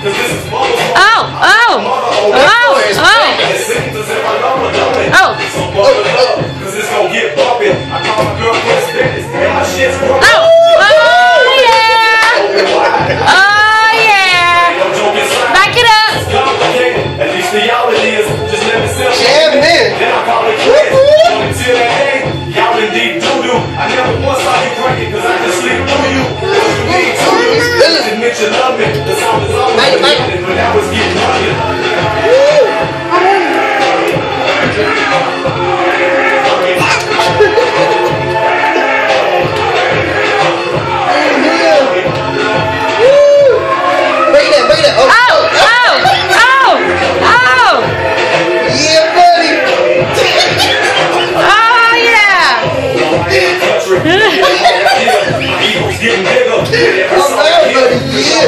Oh, oh, oh, oh. Oh. Oh. Cause it's gonna get bumpy. I call my girl Chris Dennis, and my shit's broken. Oh, oh yeah. Oh yeah. No joke inside. Back it up. complicated. At least the y'all it is. Just let me sell Jamming in. Then I call it quits. But until that day, y'all in deep doo-doo. I never once saw you cranking, cause I can sleep through you. What you need to do? Admit you love me. The song Diego! Diego!